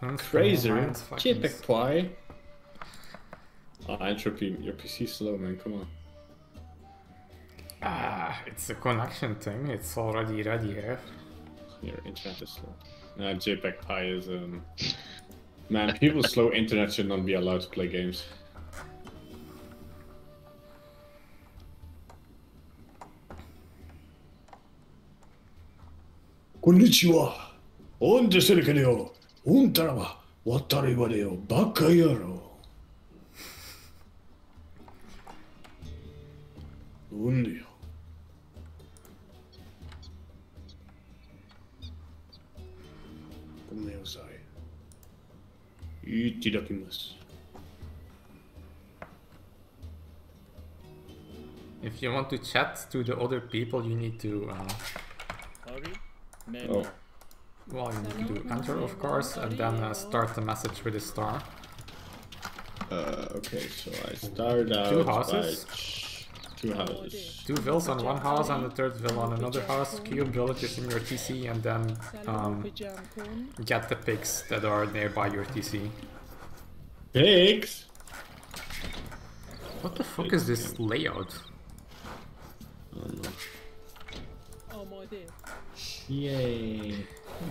That's JPEG ply. Oh, entropy, your PC slow, man. Come on. Ah, it's a connection thing. It's already ready eh? here. Your internet is slow. No, JPEG Pi is um. Man, people slow internet should not be allowed to play games. Konnichiwa. On the silicon hill. うんたらは、わったら言われよ。バカ野郎。うんよ。ごめんなさい。いただきます。If you want to chat to the other people, you need to, uh, Sorry? Oh. Well, you need to do enter, of course, and then uh, start the message with a star. Uh, okay, so I start out two houses. two houses. Two villas on one house and the third villa on another house. Cube villages in your TC and then um, get the pigs that are nearby your TC. Pigs? What the fuck is this layout? Oh my! Yay.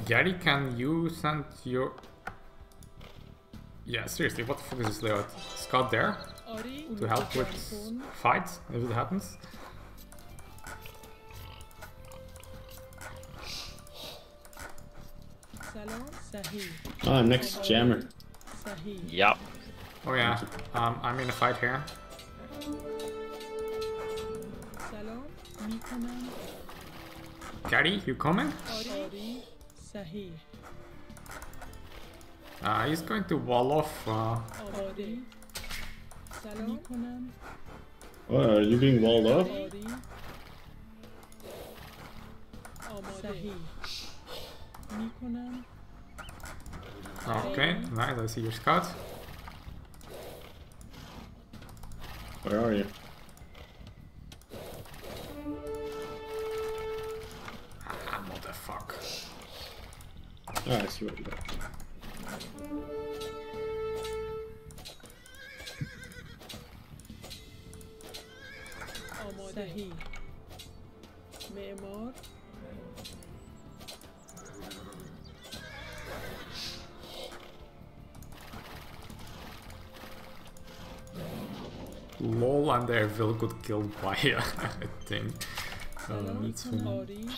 Gary, can you send your... Yeah, seriously, what the fuck is this layout? Scott there? To help with fights, if it happens. Ah, next jammer. Yep. Oh yeah, um, I'm in a fight here. Gary, you coming? Sahih. Uh, he's going to wall off. Uh... Oh, are you being walled off? Okay, nice, I see your scouts. Where are you? Ah, I see what you got. آماده صحیح معمار Lol, and their will got killed by a thing. Uh, سلام it's funny.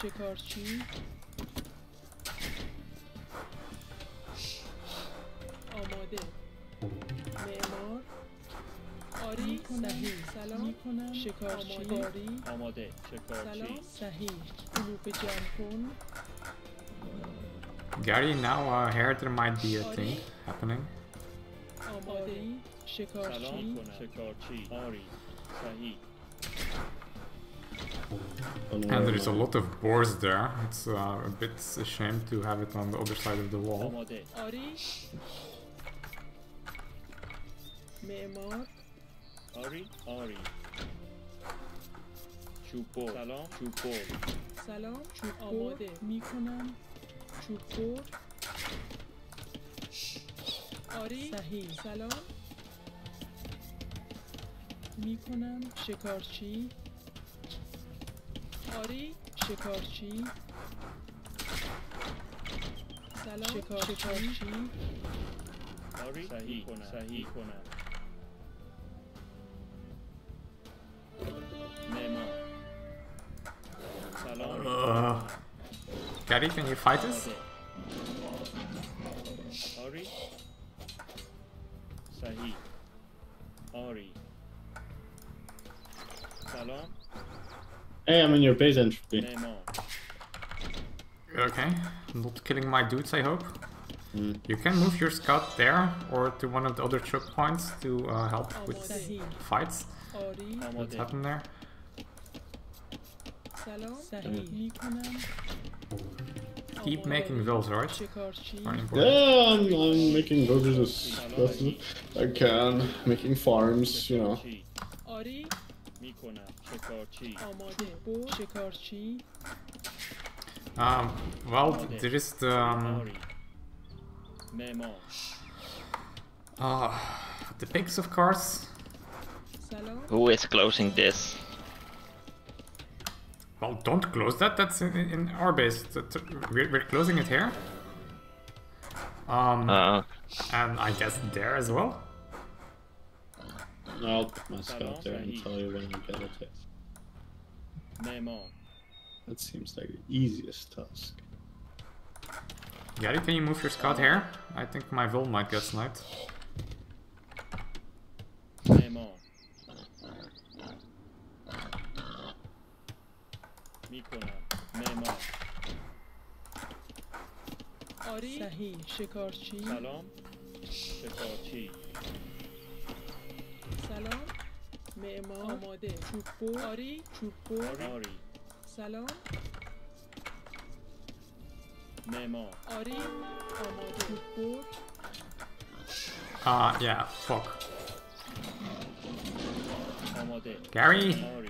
سلام میکنم شکارچی آری آماده سلام شکارچی صحیح کلوپ جمع کن Gary, now uh, here there might be a thing happening. آماده شکارچی سلام کنم شکارچی آری صحیح Oh, no, And there is a no. lot of boars there. It's uh, a bit a shame to have it on the other side of the wall. آماده آری چوبور سلام. چوبور سلام. چوب آماده. می‌کنم. چوب بر آری. صحیح. سلام. می‌کنم. شکارچی. آری. شکارچی. سلام. شکارچی. آری. صحیح. کنم صحیح. کنم Gary, can you fight us? Ori. Sahi. Ori. Salam. Hey, I'm in your base entropy. Okay. Not killing my dudes, I hope. Mm. You can move your scout there or to one of the other choke points to uh, help oh, with fights. What's happened there? Keep making those, right? Yeah, I'm, I'm making villages as best as I can. Making farms, you know. Um, well, there is the... Um, uh, the pigs, of course. Who is closing this? Well, don't close that. That's in, in our base. We're, we're, closing it here. Um, uh, and I guess there as well. I'll put my scout there and tell you when you get it. That seems like the easiest task. Gary, can you move your scout here? I think my Vol might get sniped. Name on. می‌کنم. معمار آری؟ صحیح. شکارچی؟ سلام. شکارچی. سلام. معمار آماده. چوب بر آری؟ چوب بر آری. سلام. معمار آری. آماده. چوب بر Uh, yeah, fuck. آماده. Gary, آری.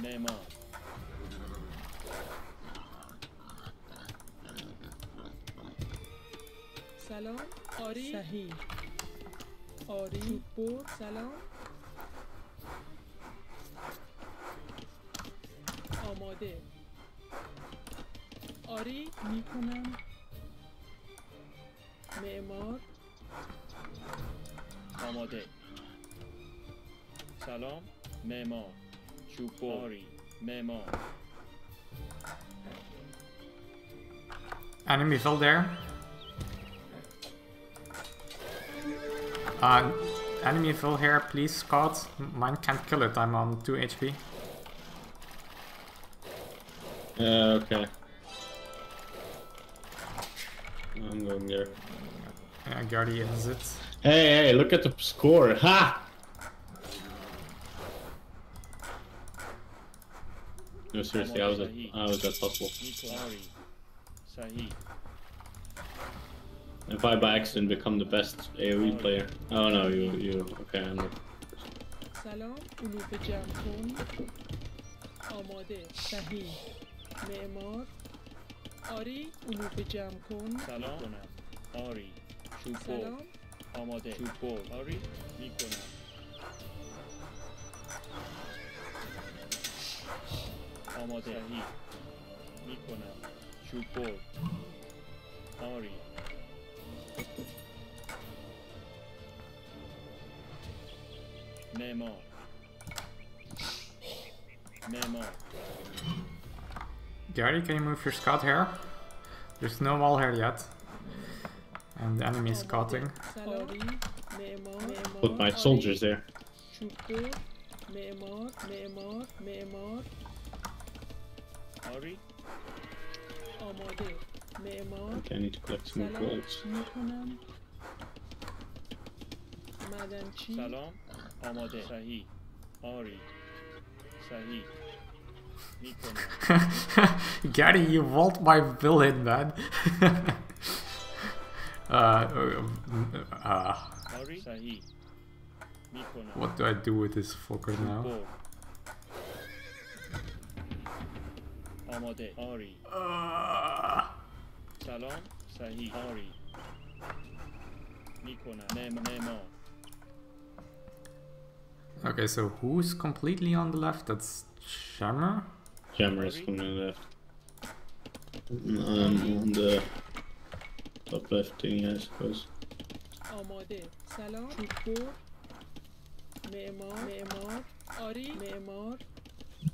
معمار سلام. آری. صحیح. آری. بر سلام. آماده. آری. می‌کنم معمار. آماده. سلام. معمار. Chupori, Memon. Enemies all there. Uh, enemy vill here, please, Scott. Mine can't kill it, I'm on 2 HP. Yeah, uh, okay. I'm going there. Yeah, Guardy has it. Hey, hey, look at the score. Ha! No, seriously, how is that, how is that possible? میکنم آری صحیح If I by accident become the best AoE player. Oh no, you, you, okay, I'm not. سلام علوف جمع کن آماده صحیح معمار آری علوف جمع کن سلام کنم آری چوب سلام آماده چوب آری میکنم Omotehi, Mikona, Gary, can you move your scout here? There's no wall here yet. And the enemy is cutting. Put my soldiers there. چوب بر معمار معمار معمار آری آماده معمار Okay, I need to collect some more سلام golds. میکنم مدنچی سلام آماده صحیح آری صحیح میکنم Gary, you vault my villain, man. uh, uh, آری صحیح میکنم what do I do with this fucker now? آماده آری Uh, سلام صحیح آری میکنم نم نما okay, so who's completely on the left? That's Shammer? Jammer is coming in left. Um, on the top left thing, I suppose. آماده سلام چوب بر معمار معمار آری معمار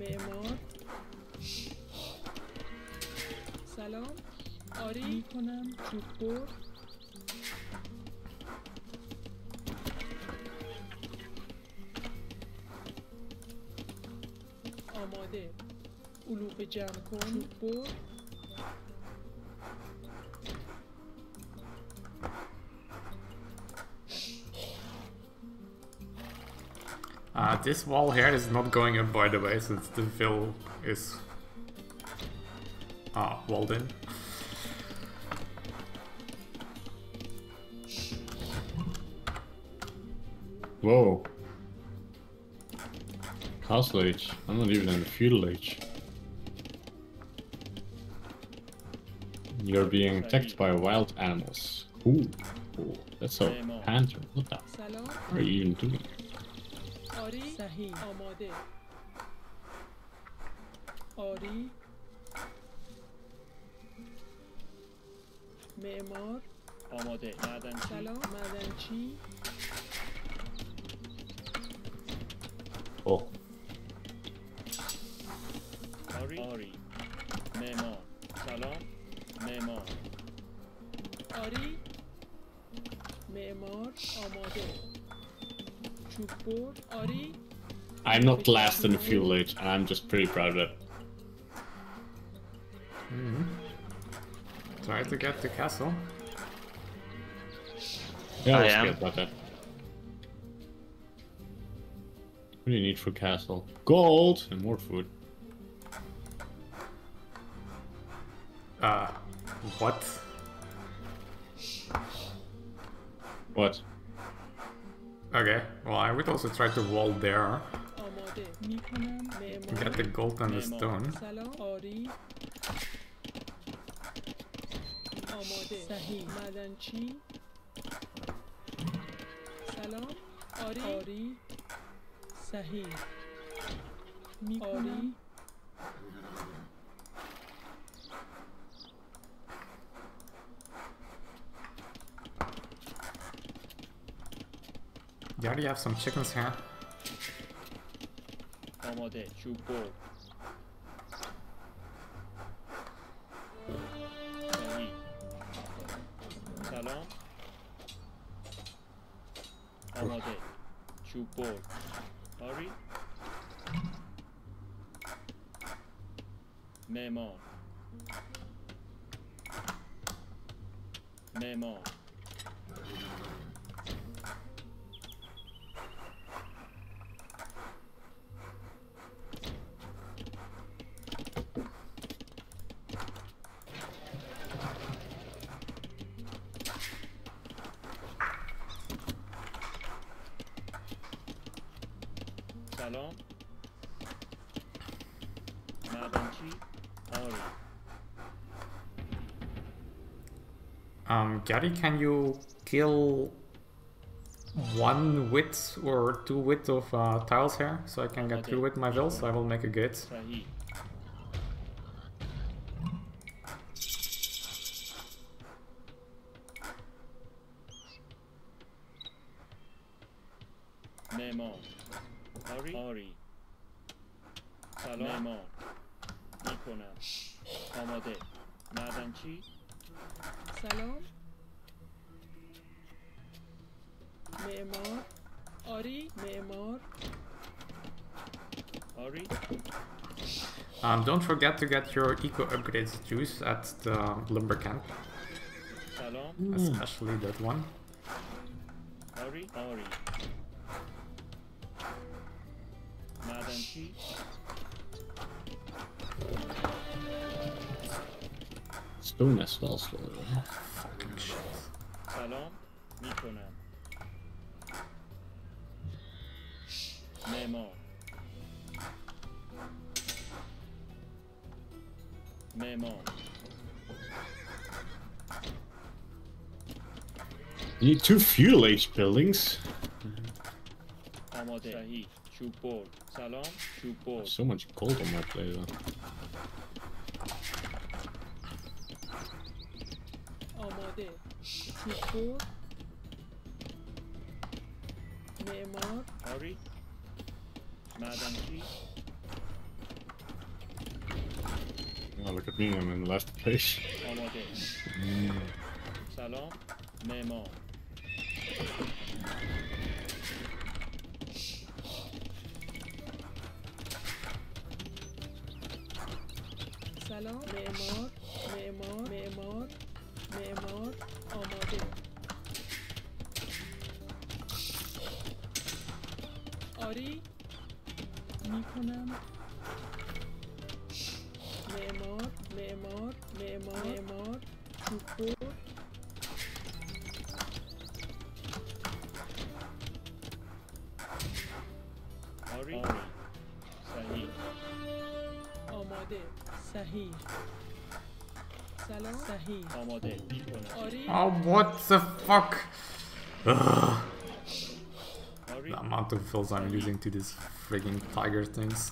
معمار سلام. آری. می‌کنم. چوب بر آماده. علوف جمع کن. چوب Uh, this wall here is not going up, by the way, since the vill is uh, walled in. Whoa. Castle age. I'm not even in the feudal age. You're being attacked by wild animals. Ooh. Ooh that's a panther. What the? What are you even doing? آری صحیح. آماده. آری. معمار. آماده. معدن سلام. معدنچی Oh, آری. آری. معمار. سلام. معمار. آری. معمار. آماده. I'm not last in the feudal age, and I'm just pretty proud of it. Try to get the castle. Yeah, I let's am. about that. What do you need for castle? Gold and more food. Uh, what? What? Okay, well I would also try to wall there, آماده میکنم get the معمار gold and the stone. سلام آری آماده صحیح معدنچی سلام آری آری صحیح می Already have some chickens here. Gary, can you kill one width or two width of uh, tiles here so I can get through with my vills? I will make a gate. معمار آری معمار آری Um, don't forget to get your eco upgrades juice at the lumber camp, سلام especially that one. آری آری معدنچی Stone as well, slowly. Fucking shit. سلام میکنم You need two feudal age buildings. So much gold on my plate though. Oh, look at me, I'm in the last place. mm. سلام. معمار معمار معمار معمار آماده. آری؟ می‌کنم. معمار معمار معمار معمار. چوب Oh, what the fuck? Ugh. The amount of vills I'm losing to these frigging tiger things.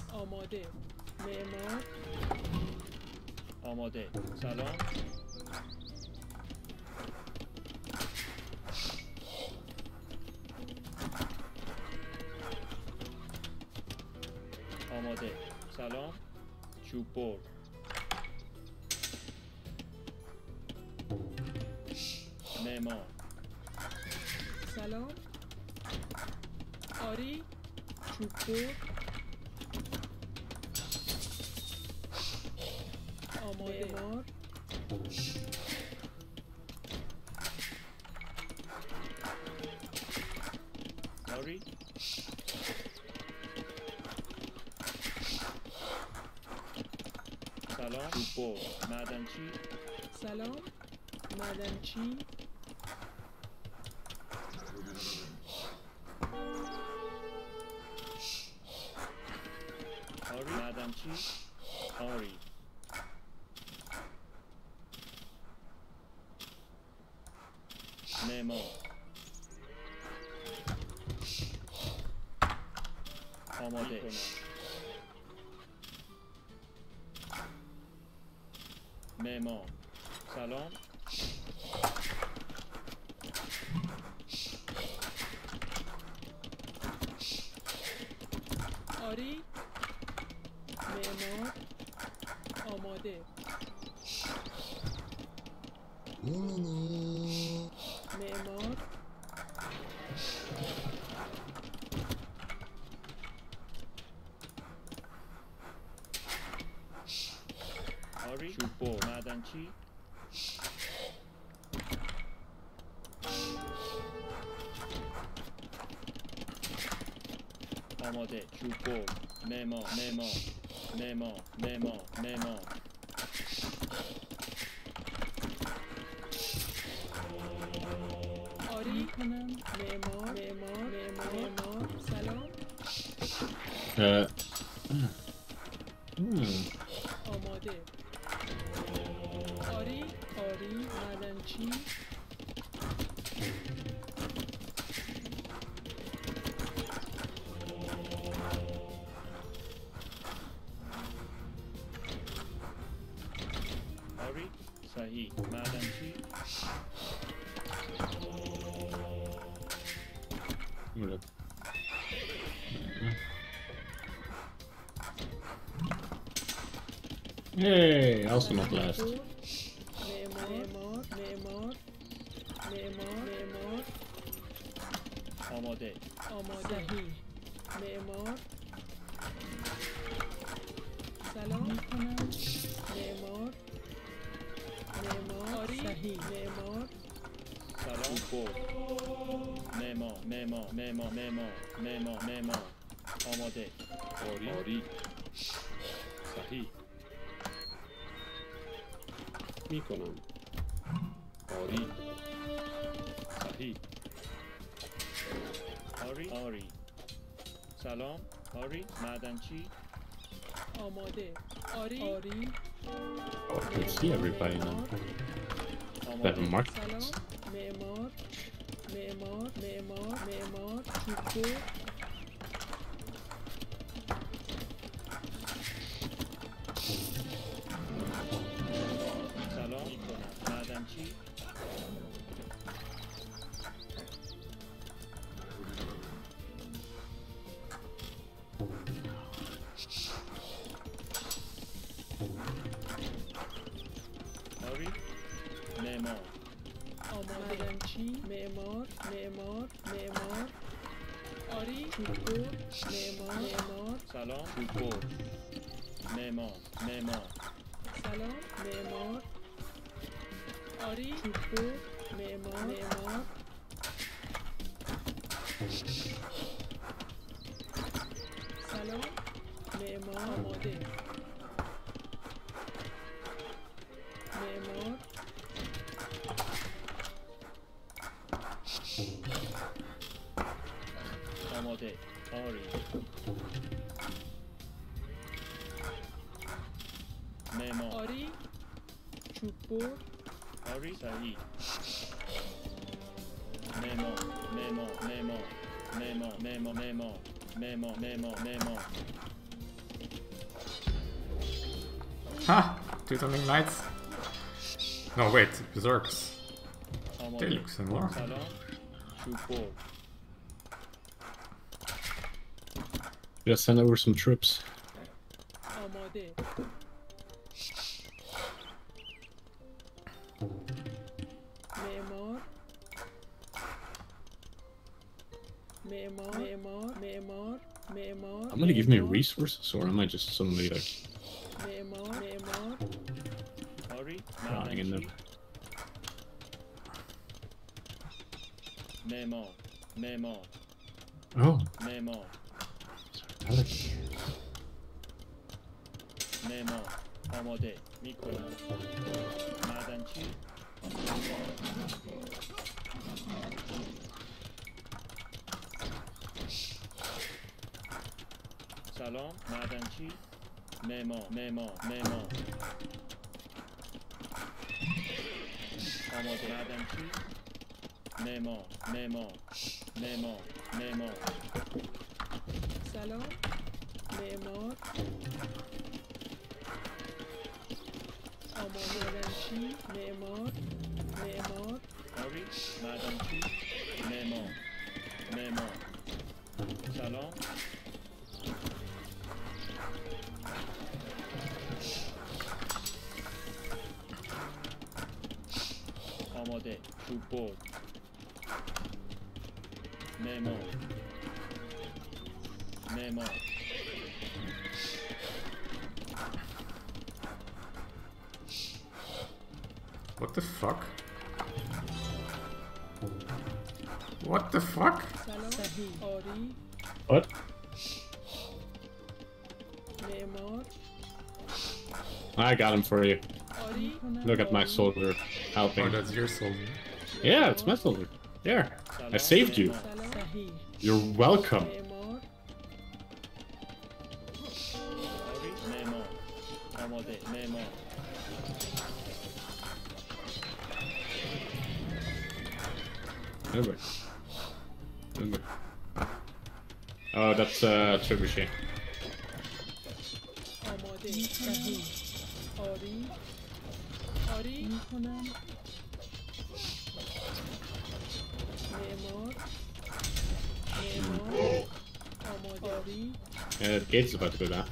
آماده سلام چوب معمار سلام. آری. چوب آماده معمار آری. سلام. چوب بر معدنچی سلام. معدنچی sheep. crunchy. Vamos de chupo, memo, memo, memo, memo, memo. Look. Yay, also not last. معمار معمار معمار معمار معمار آماده آماده معمار سلام میکنم معمار معمار آری صحیح معمار سلام بر معمار معمار معمار معمار معمار معمار آماده آری آری صحیح میکنم آری صحیح آری آری سلام آری معدنچی آماده آری آری Oh, I can see everybody now. That mais est mort, mais est mort, mais Foucault, Neymar, Neymar, Salah, Neymar, Ari, Foucault, Neymar, Neymar. Memo, memo, memo. Ha! Do something knights. No, wait, berserks. They look similar. Just send over some troops. I'm gonna give me resources, or am I just suddenly like dying in them? Oh. Sorry, سلام. معدنچی معمار معمار معمار آماده. معدنچی معمار معمار معمار معمار سلام. معمار آماده. چی معمار معمار آری معدنچی معمار معمار سلام. Memo, Memo. What the fuck? What the fuck? What? I got him for you. Look at my soldier helping. Oh, that's your soldier. Yeah, it's my soldier. There. I saved you. You're welcome. Anyway. anyway. Oh, that's uh, trebuchet. Conan. Nemo. Nemo. Omodori. Äh, ja, das geht über drüber.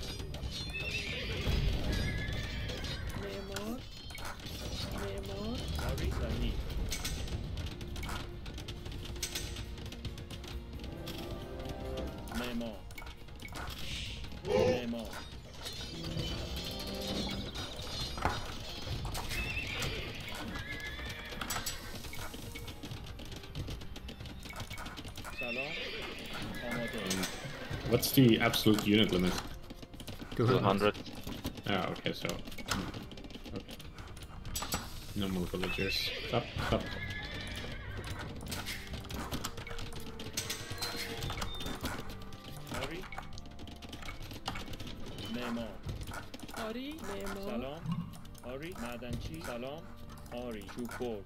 absolute unit limit? 200. Oh, ah, okay, so... Okay. No more villagers. Stop, stop. Salam. Hurry. Madanchi. Salam. Hurry. Chupor.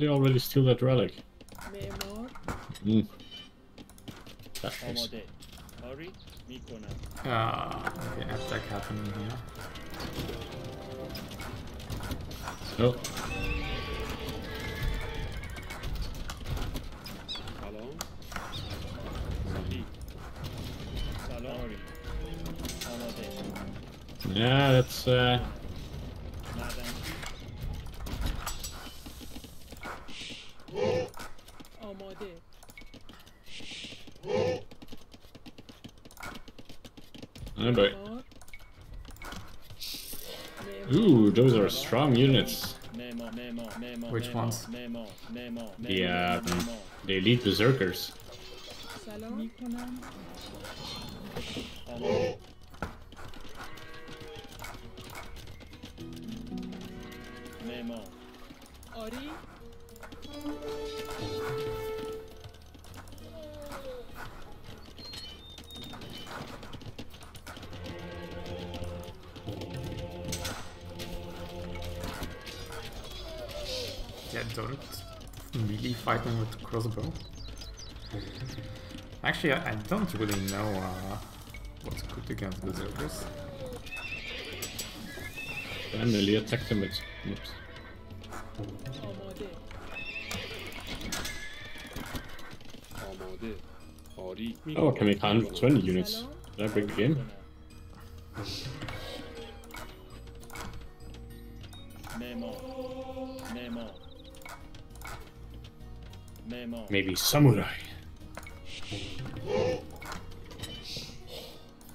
did already steal that relic? Me. Mm. That. Hurry, Ah, the attack happening here. Oh. So. Mm. Hello? Yeah, that's uh are strong units. Which ones? The, uh, the elite berserkers. Oh. Fighting with the crossbow? Actually, I, don't really know uh, what's good against berserkers. I nearly attacked them with oops. Oh, Kamikaze 20 units. Did I break the game? maybe samurai.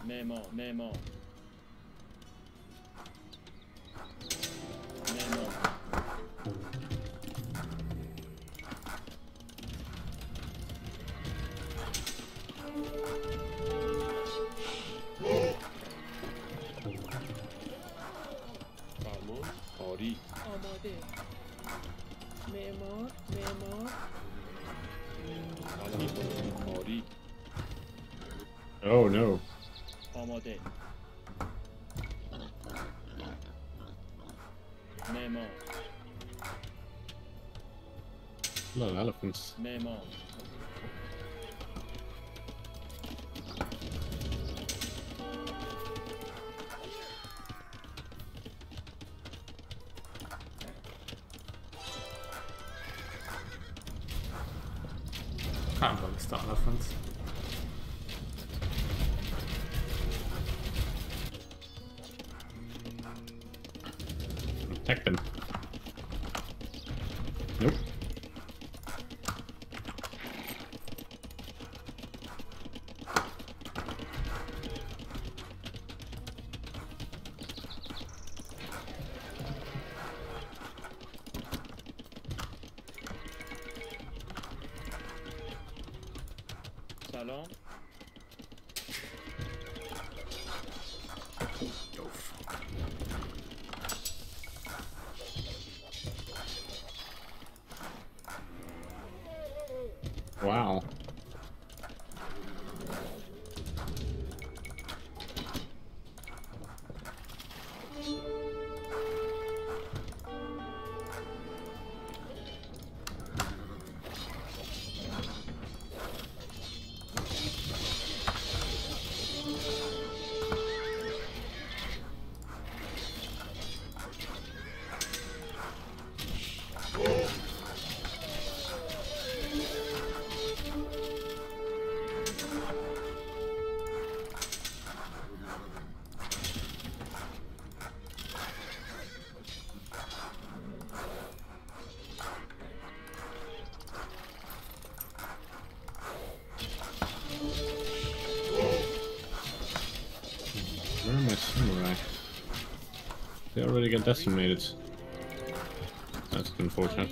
Memo, memo. A lot of elephants. Name on. Already got decimated. That's unfortunate.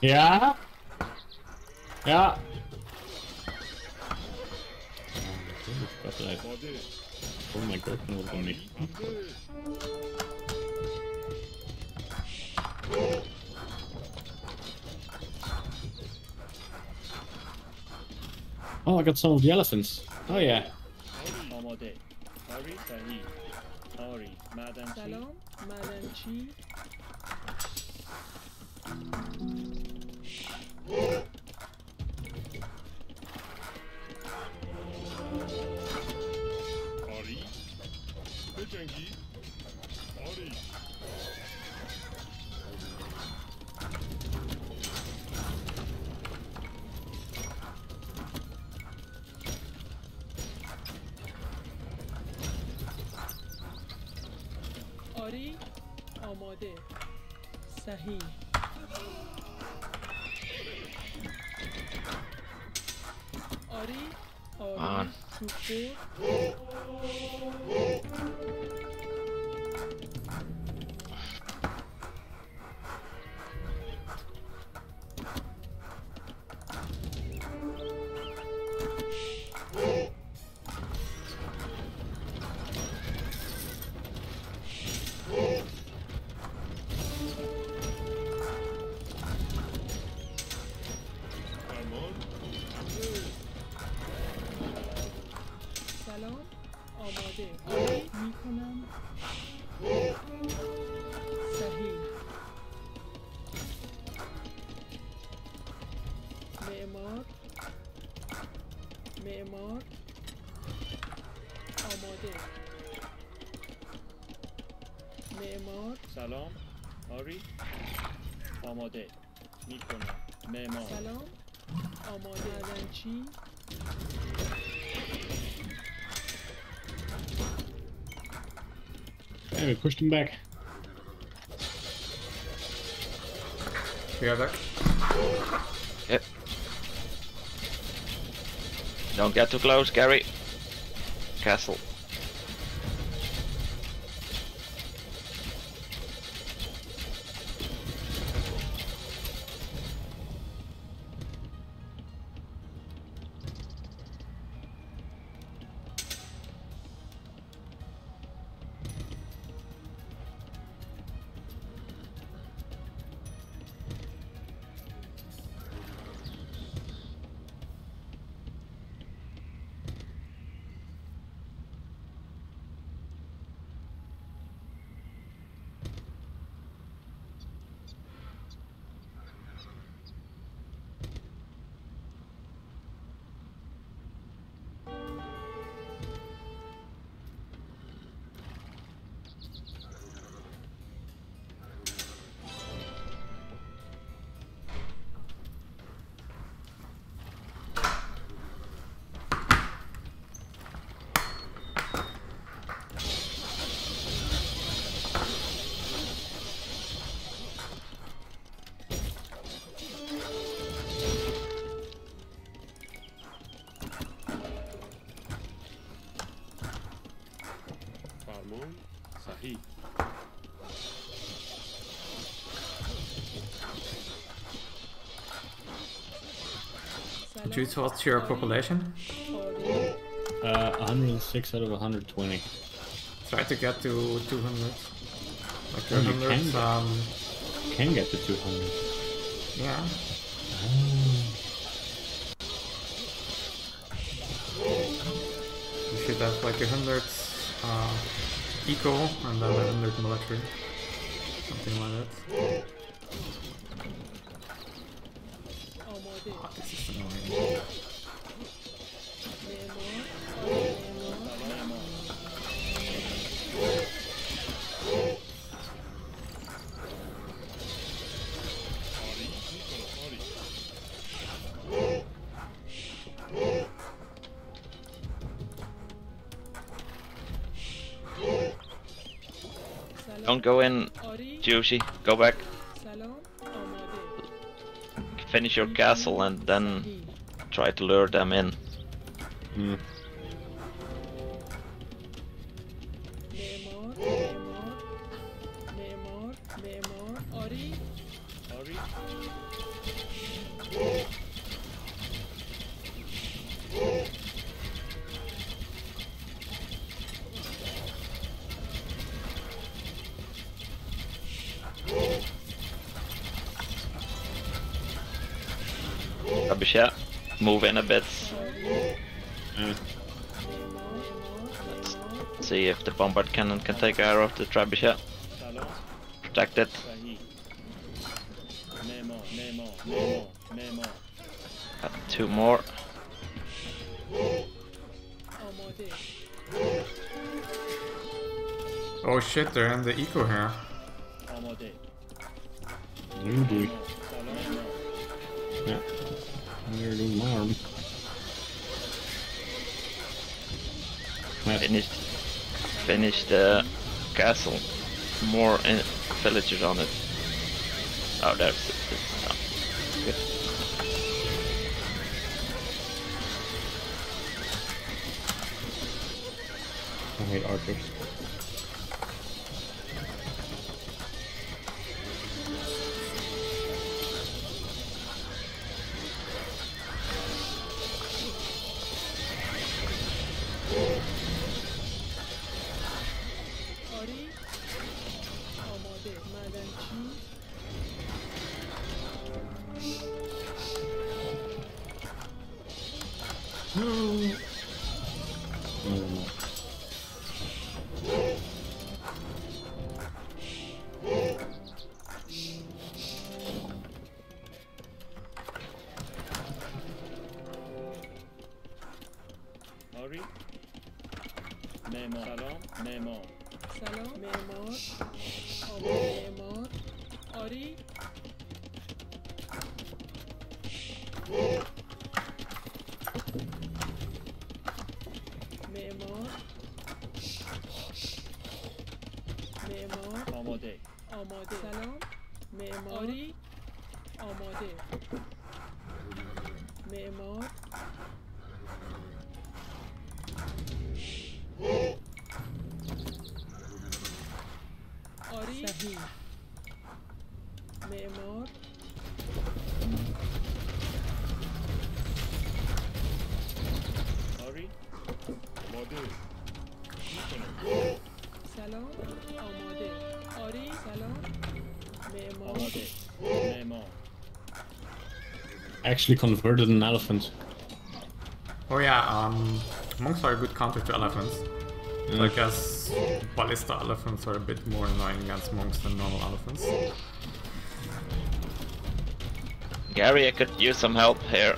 Ja? Ja. Oh my god, no. Oh, I got some of the elephants. Oh yeah. Gucci. There, we pushed him back. You got back. Yep. Don't get too close, Gary. Castle. attitudes? What's your population? Uh, 106 out of 120. Try to get to 200. Like 200, can, um... can get to 200. Yeah. Ah. You should have like 100 uh, eco and then 100 military. Something like that. Don't go in, Juicy. Go back. Finish your castle and then try to lure them in. Mm. bombard cannon can take care of the trebuchet. Protect it. Got two more. Oh shit, they're in the eco here. Finish the castle. More villagers on it. Oh, there's معمار معمار آماده. آماده سلام معماری آماده معمار actually converted an elephant. Oh yeah, um, monks are a good counter to elephants. So I guess ballista elephants are a bit more annoying against monks than normal elephants. Gary, I could use some help here.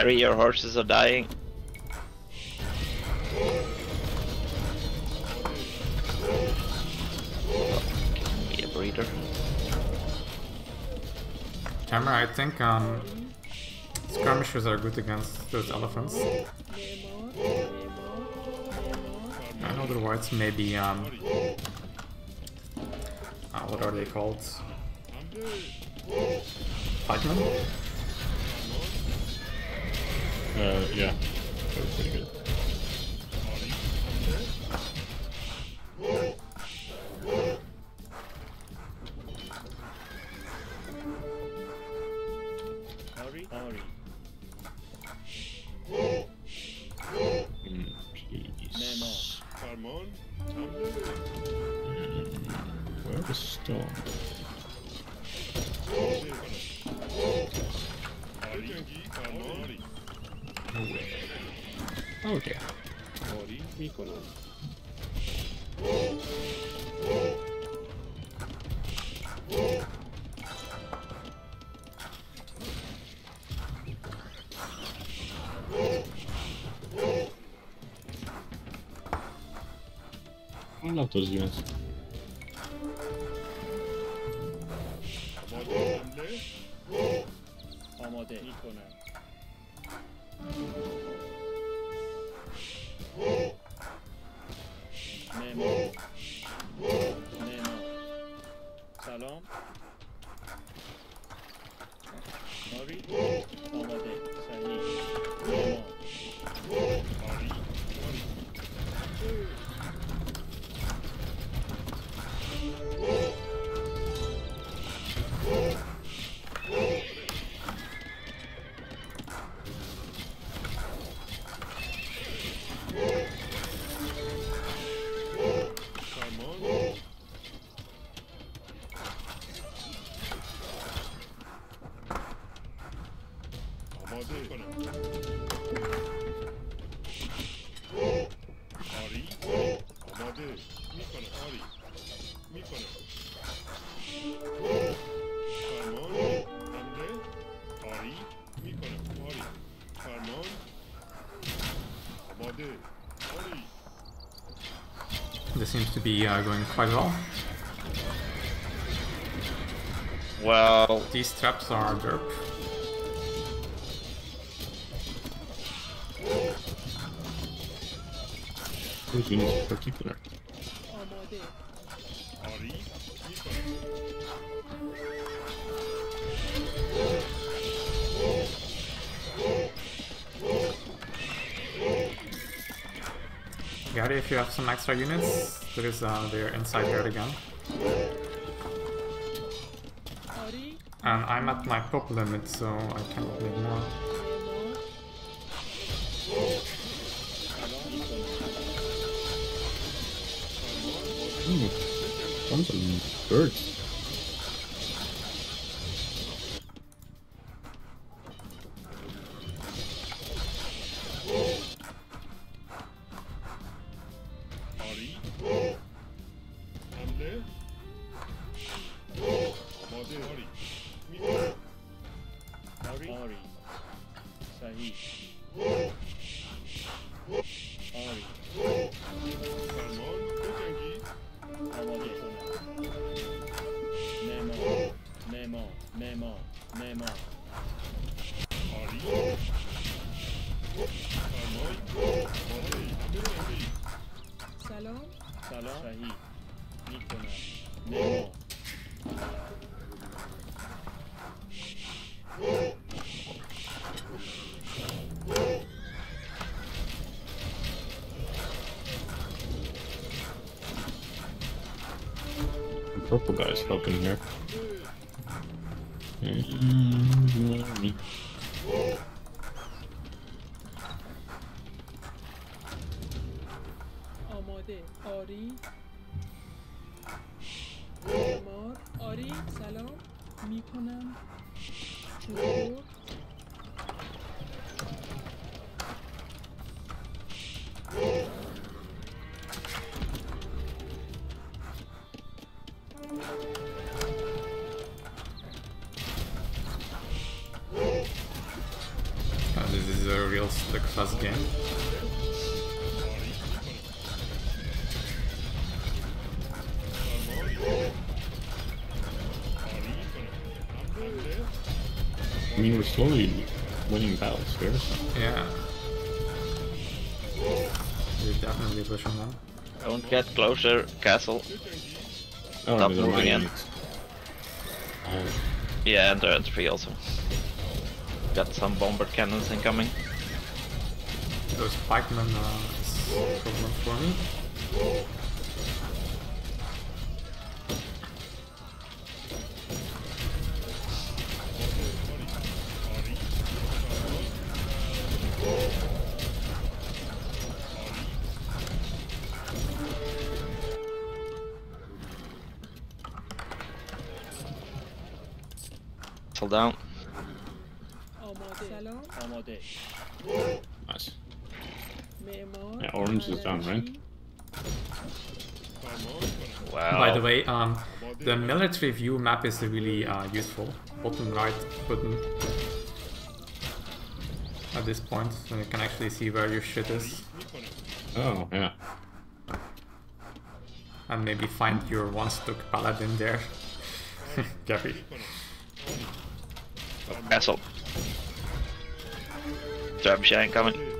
Harry, your horses are dying. Give a breeder. Hammer, I think um, skirmishers are good against those elephants. And otherwise, maybe um, uh, what are they called? Pikemen? Uh, yeah. That was pretty good. I love This seems to be uh, going quite well. Well, These traps are derp. team. Gary, if you have some extra units, there is uh, they're inside here again. And I'm at my pop limit, so I cannot make more. Ooh, tons of birds. آری. معمار آری. سلام. می‌کنم. چطور slowly winning battles here. So. Yeah. We're definitely pushing them. don't get closer, castle. Oh, Stop these are my moving in. Oh, Yeah, and they're free also. Got some bombard cannons incoming. Those pikemen uh, is a problem for me. Let's review map is really uh, useful. Bottom right button at this point, so you can actually see where your shit is. Oh, yeah. And maybe find your one-stuck paladin there. Gary. Castle. Jump shine coming.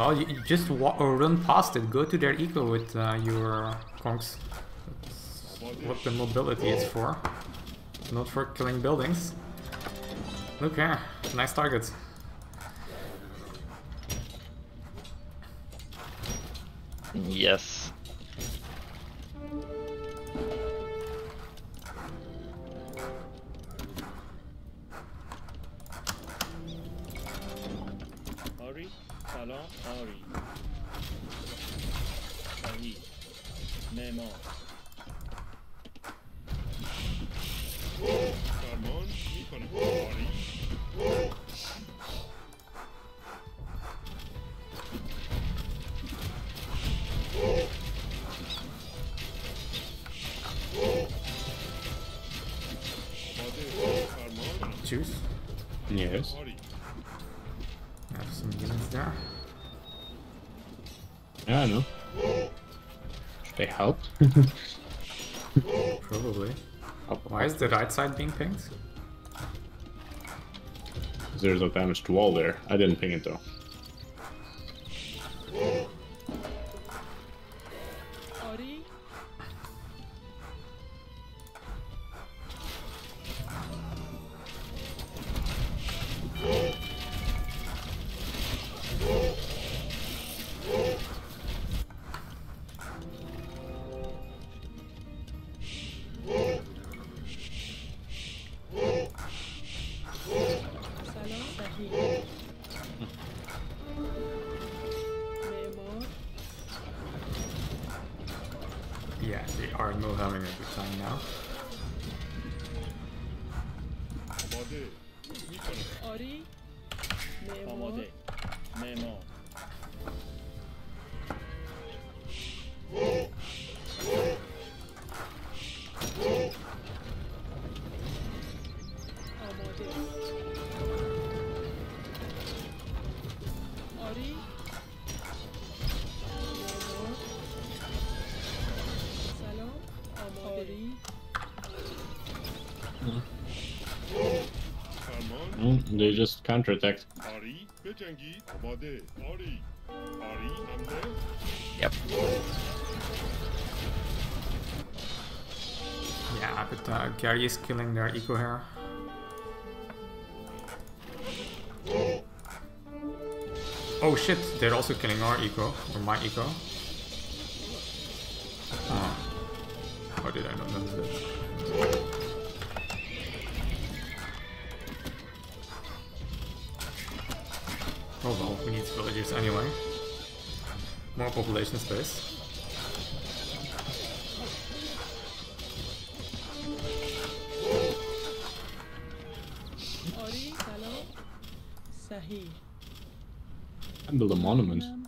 Well, you, you just or run past it. Go to their eco with uh, your conks. What the mobility is for. Not for killing buildings. Look here, nice target. Yes. Name on. Come on, keep on body. Tooth? Yes. Have some demons there. Yeah, I know. Should they help? Probably. Oh, Why is the right side being pinged? There's a damaged wall there. I didn't ping it though. just counterattacked. Yep. Yeah, but uh, Gary is killing their eco here. Oh shit, they're also killing our eco, or my eco. Oh. How did I not notice this? Oh well, we need villagers anyway. More population space. And build a monument.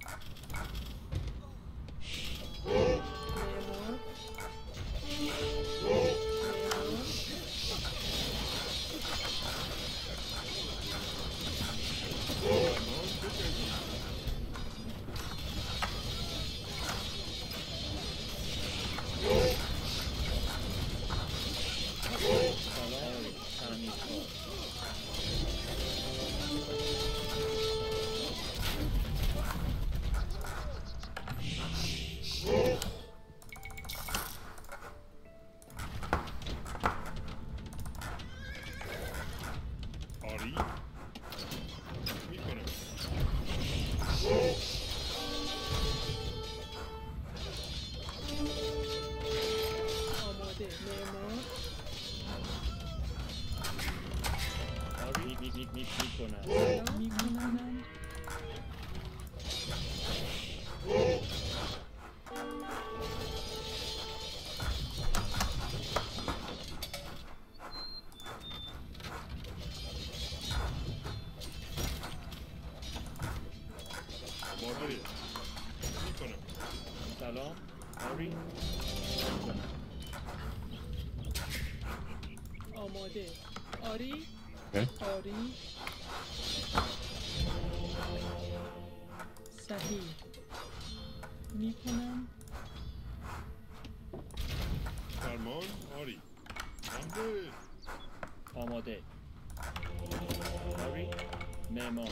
Nemo.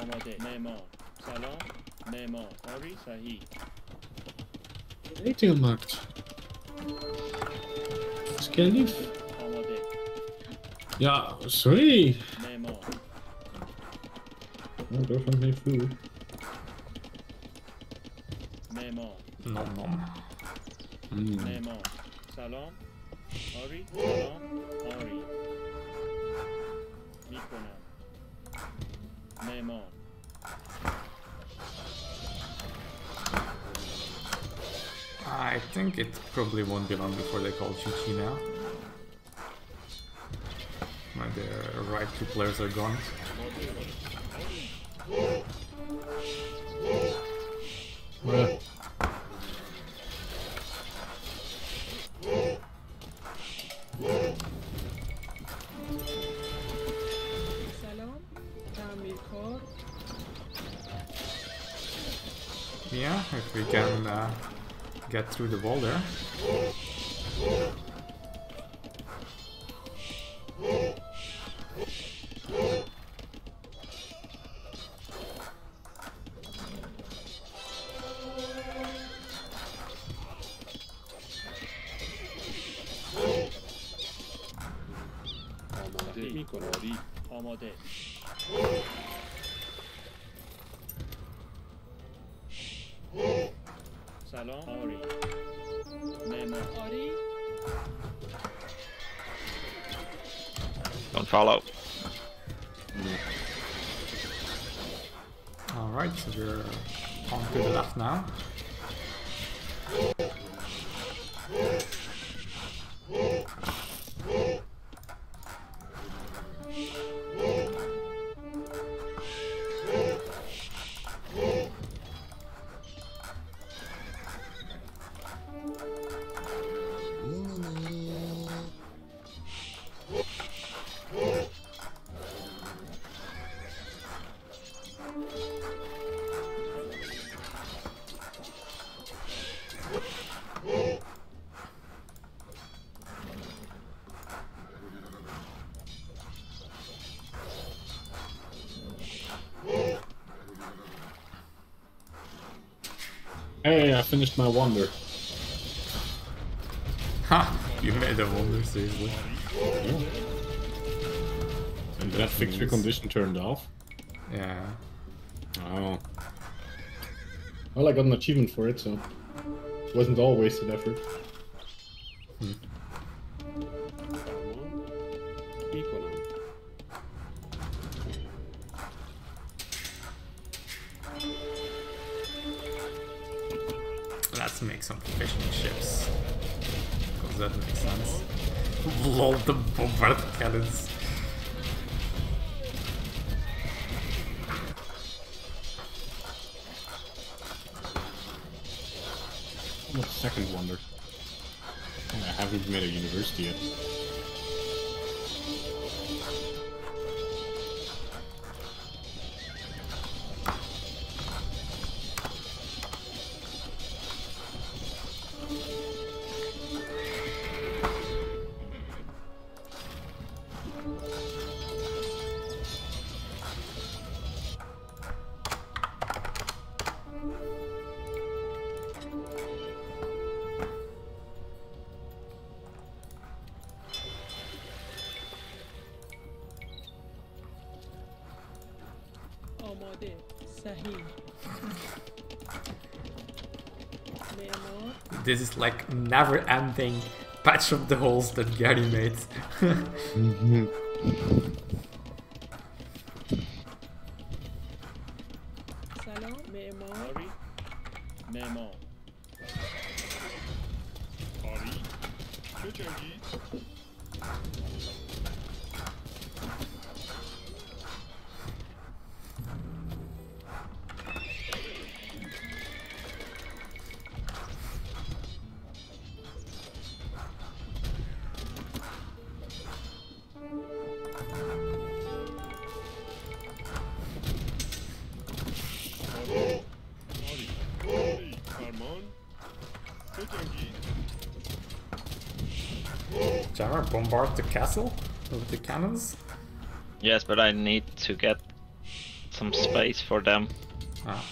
Amade, Nemo. Salon, Nemo. Harry Sahi. Eten gemaakt. Dat is lief. Ja, sorry. Nemo. Oh, dat was. Probably won't be long before they call Chi now. When the right two players are gone. Through the wall there. Follow. Alright, so we're on to the left now. Hey, I finished my wonder. Ha! You made a wonder, seriously. And that fixture condition turned off. Yeah. Oh. Well, I got an achievement for it, so it wasn't all wasted effort. Like never ending patch of the holes that Gary made. Mm-hmm. Bombard the castle with the cannons. Yes, but I need to get some space for them. Ah.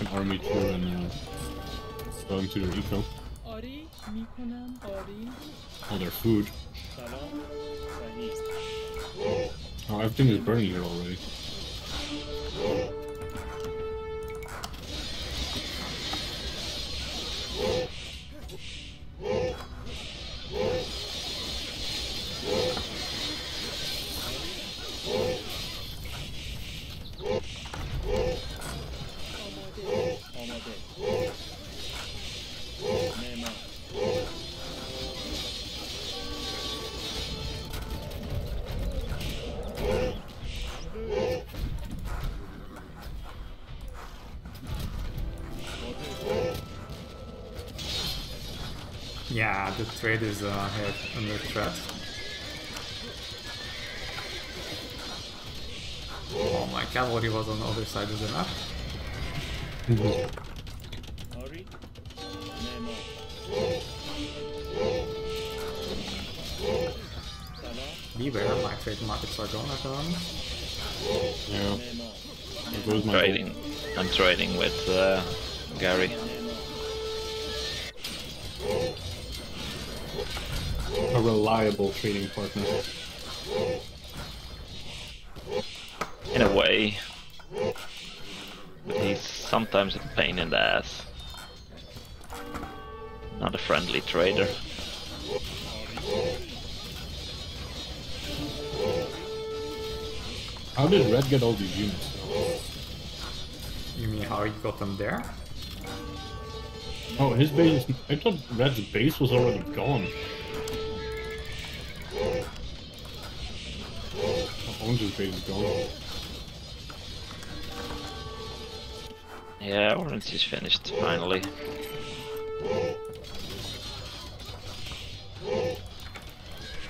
an army too and uh, going to their eco. All oh, their food. Oh, everything is burning here already. traders uh, have under threat. Oh, my cavalry was on the other side of the map. Beware, my trade markets are gone at the moment. Yeah. I'm trading, I'm trading with uh, Gary. A reliable trading partner. In a way. But he's sometimes a pain in the ass. Not a friendly trader. How did Red get all these units? You mean how he got them there? Oh, his base. I thought Red's base was already gone. Orange's base is gone. Yeah, Orange is finished finally.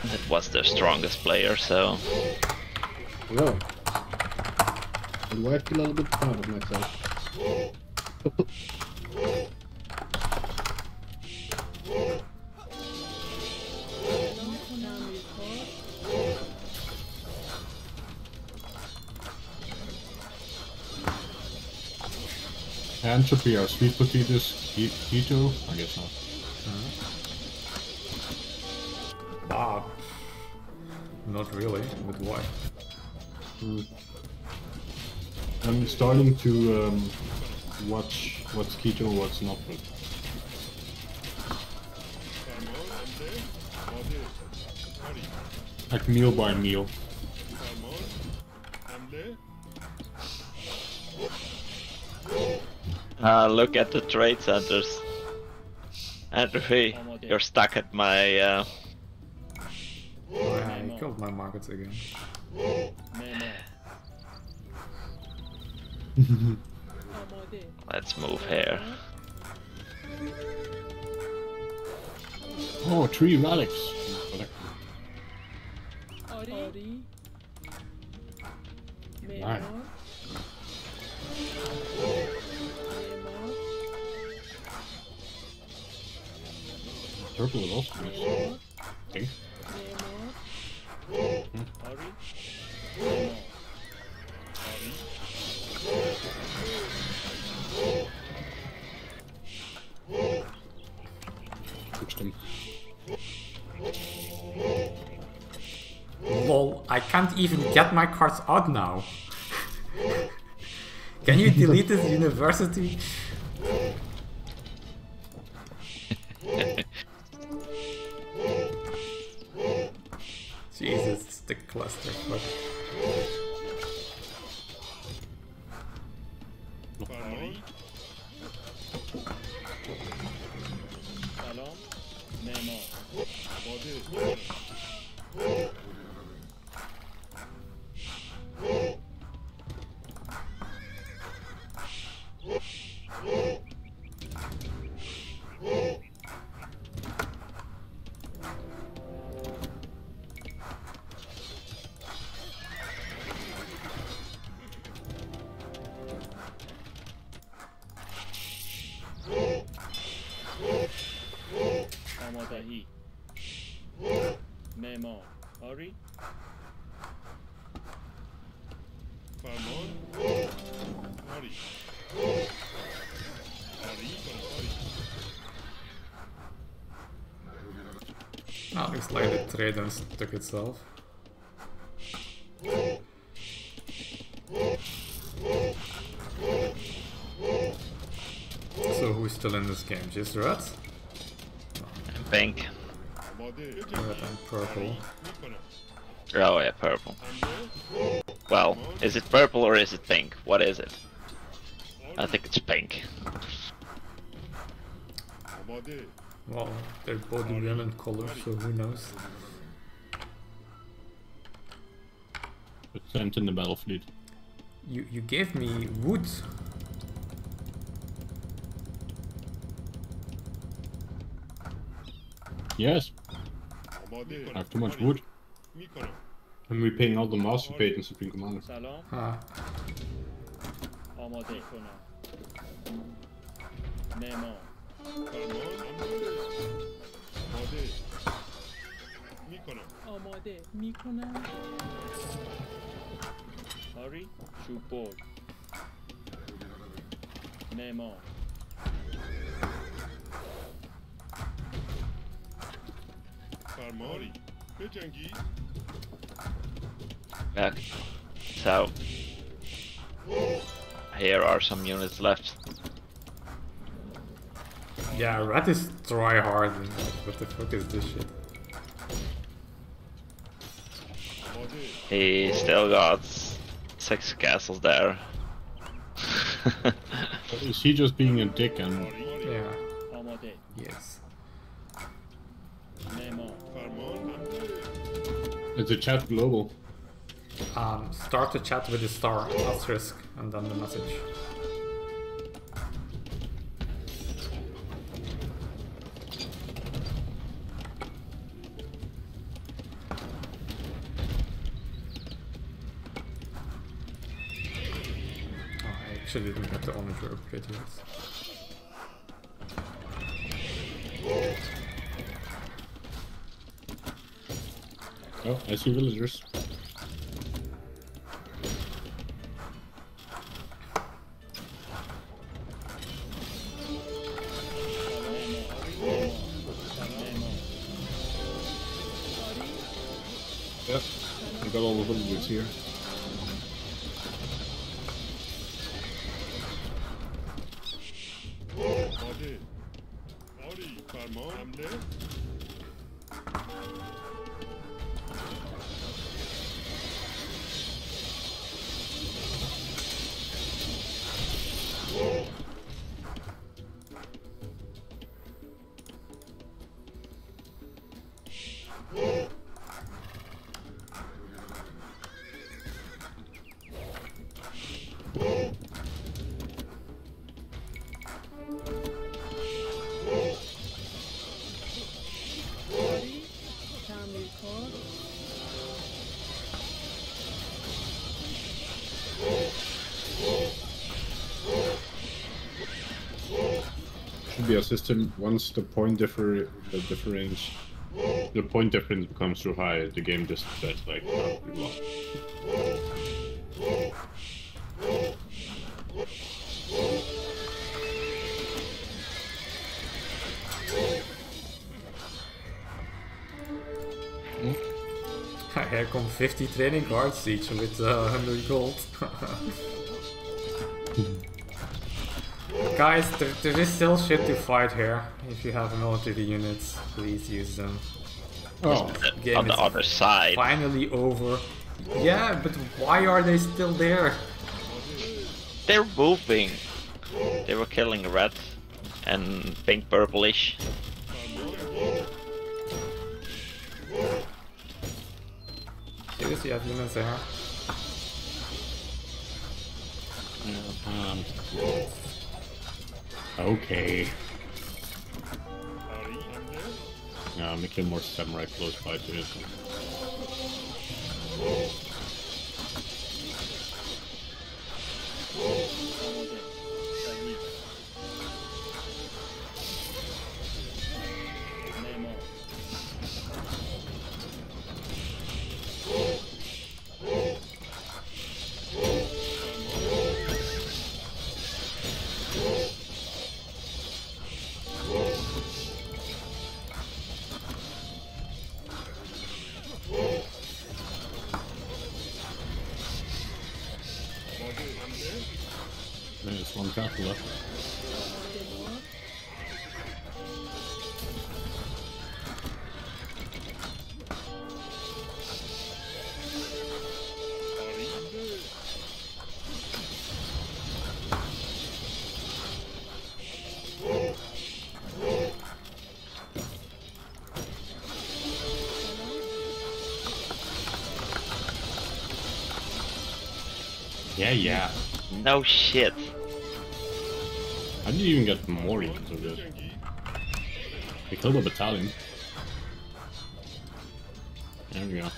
That was their strongest player, so Really? And do I feel a little bit proud of myself? Entropy are sweet potatoes. Ke- Keto? I guess not. Bob. Not really, but why? Hmm. I'm starting to um, watch what's keto and what's not. But like meal by meal. Uh, look at the trade centers. Andrew, okay. you're stuck at my... Uh... Yeah, he killed my markets again. Let's move here. Oh, three relics. Nice. purple at all. Lol, I can't even get my cards out now. Can you delete this university? trade unstuck itself. So who's still in this game? Just Rats? And Red and purple. Oh yeah, purple. Well, is it purple or is it pink? What is it? I think it's pink. Well, they're both brilliant color, so who knows? sent in the battle fleet. You you gave me wood. Yes, آماده I have too much wood. میکنم And we're paying all the master paid in Supreme Commander. سلام Ah, آماده کنم معمار فرمان آماده میکنم آماده می کنم آری چوب برد معمار فرمانی بجنگی Okay. So here are some units left. yeah, red is try hard. and What the fuck is this shit? آماده He still got sex castles there. is he just being a dick and... Yeah. Yes. It's a chat global? Um, start the chat with the star, asterisk, and then the message. Actually didn't get the Onager upgrade yet. Oh, I see villagers. A system once the point differ the difference the point difference becomes too high, the game just says like oh, we lost. Here come 50 trade carts each with uh, 100 gold. Guys, there, there is still shit to fight here. If you have military units, please use them. Oh, Game on the other side. finally over. Yeah, but why are they still there? They're moving. They were killing red and pink purplish. Seriously, you have humans there. um, okay. Uh, I'm making more samurai close by to this Yeah, yeah. No shit. How did you even get more units of this? Gengi. They killed a battalion. There we go.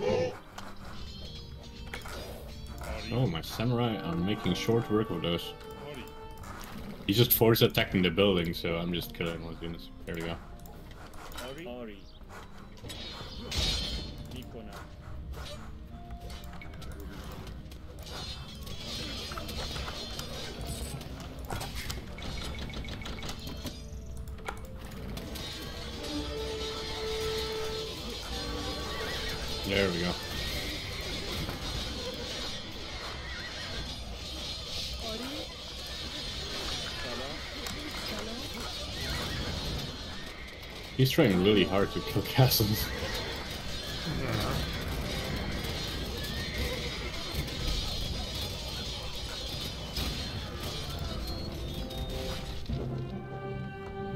Ari. Oh, my samurai, I'm making short work of those. Ari. He's just force attacking the building, so I'm just killing those units. There we go. He's trying really hard to kill castles. Yeah.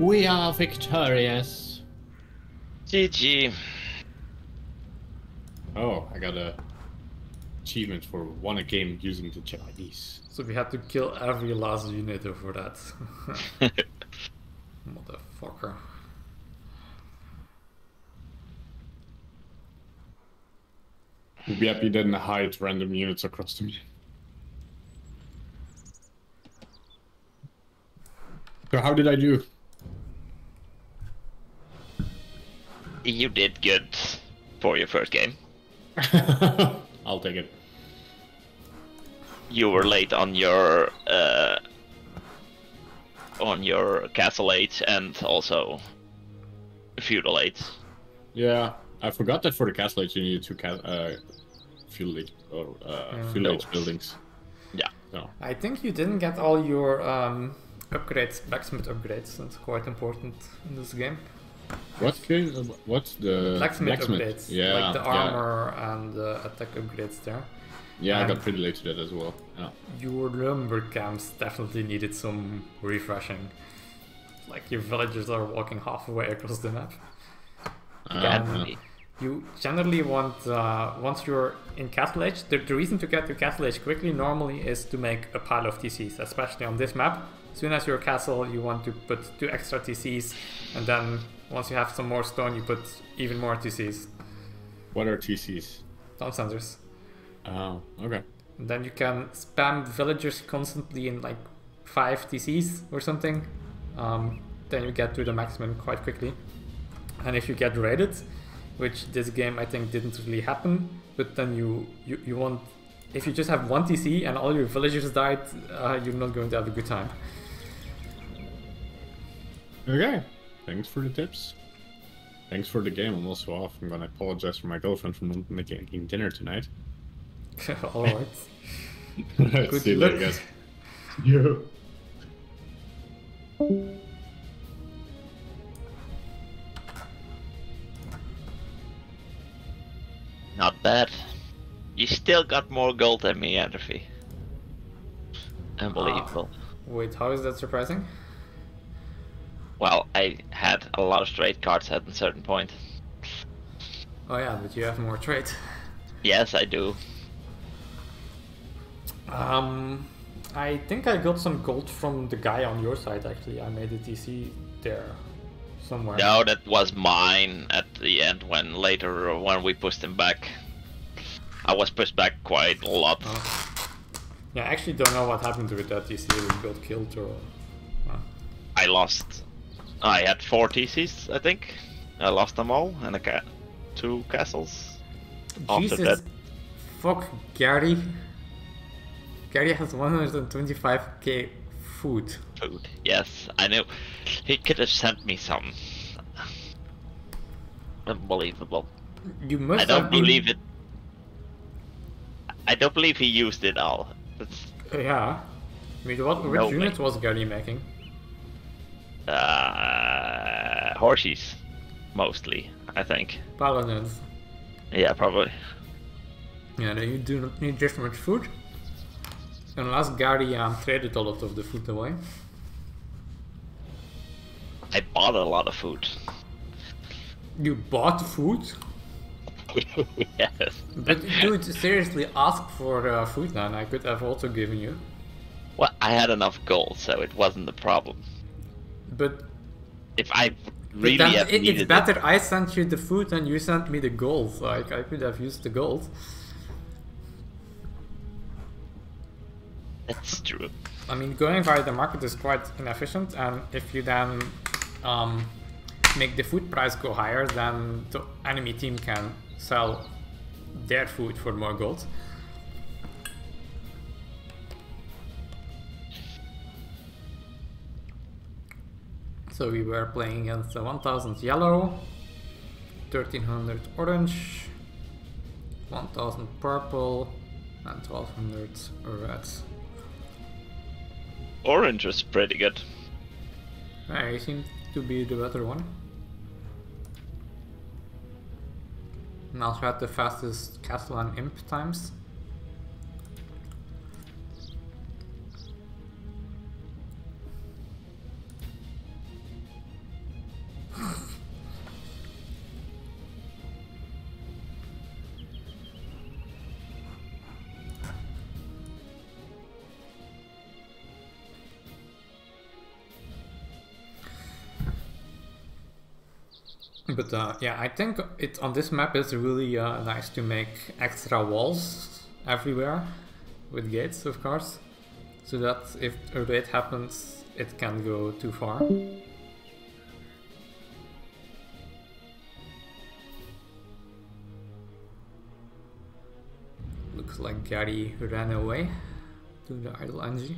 We are victorious. GG. Oh, I got a achievement for won a game using the Chinese. So we had to kill every last unit for that. Motherfucker. We'll didn't hide random units across the map. So how did I do? you did good for your first game. I'll take it. You were late on your uh, on your castle age and also feudal age. Yeah, I forgot that for the castle age you needed two ca- uh, feudal age, or, uh, Yeah. feudal age buildings. Yeah. So I think you didn't get all your um, upgrades, blacksmith upgrades. That's quite important in this game. what? Game? What's the Blacksmith, upgrades, Yeah, like the yeah. armor and the attack upgrades there. Yeah, I got pretty late to that as well. Yeah. Your lumber camps definitely needed some refreshing. Like your villagers are walking halfway across the map. Uh, Yeah. You generally want, uh, once you're in Castle Age, the, the reason to get to Castle Age quickly normally is to make a pile of TCs, especially on this map. As soon as you're a castle, you want to put two extra TCs, and then once you have some more stone, you put even more TCs. What are TCs? Town centers. Oh, okay. And then you can spam villagers constantly in like 5 TCs or something. Um, then you get to the maximum quite quickly. And if you get raided, which this game I think didn't really happen, but then you, you, you want. If you just have one TC and all your villagers died, uh, you're not going to have a good time. Okay. Thanks for the tips. Thanks for the game. I'm also off. I'm gonna apologize for my girlfriend for not making dinner tonight. Alright. See you later, luck. guys. Yeah. Not bad. You still got more gold than me, Entropy. Unbelievable. Wait, how is that surprising? Well, I had a lot of trade carts at a certain point. Oh yeah, but you have more trade. Yes, I do. Um, I think I got some gold from the guy on your side actually. I made a TC there somewhere. No, that was mine at the end when later when we pushed him back. I was pushed back quite a lot. Oh. Yeah, I actually don't know what happened with that TC. We got killed or. uh, I lost. I had four TCs, I think. I lost them all, and a ca- two castles. After Jesus. that, Fuck Gary. Gary has 125k food. Food. Yes, I knew. He could have sent me some. Unbelievable. You must I don't have been... believe it. I don't believe he used it all. That's, Yeah. I mean, what, which No unit was Gary making? uh, horses, mostly. I think. Paladins. Yeah, probably. Yeah, you do not need this much food. Unless Gary um, traded a lot of the food away. I bought a lot of food. You bought food? yes. But dude, seriously, ask for uh, food then. I could have also given you. Well, I had enough gold, so it wasn't a problem. But, If I really had it, it's better I sent you the food and you sent me the gold. Like, I could have used the gold. that's true. I mean, going via the market is quite inefficient, and if you then um, make the food price go higher, then the enemy team can sell their food for more gold. So we were playing against the 1000 yellow, 1300 orange, 1000 purple, and 1200 red. Orange was pretty good. I seem to be the better one. And also had the fastest castle and imp times. But uh, yeah, I think it on this map is really uh, nice to make extra walls everywhere with gates, of course, so that if a raid happens, it can go too far. Looks like Gary ran away to the idle Angie.